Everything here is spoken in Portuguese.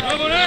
Vamos, né?